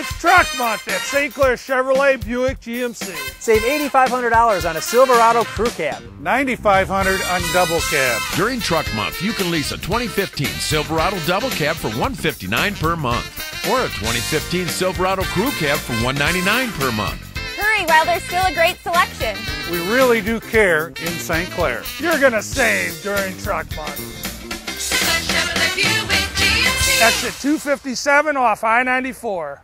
It's truck month at St. Clair Chevrolet Buick GMC. Save $8,500 on a Silverado Crew Cab. $9,500 on double cab. During truck month, you can lease a 2015 Silverado double cab for $159 per month, or a 2015 Silverado Crew Cab for $199 per month. Hurry while there's still a great selection. We really do care in St. Clair. You're going to save during truck month. Exit 257 off I 94.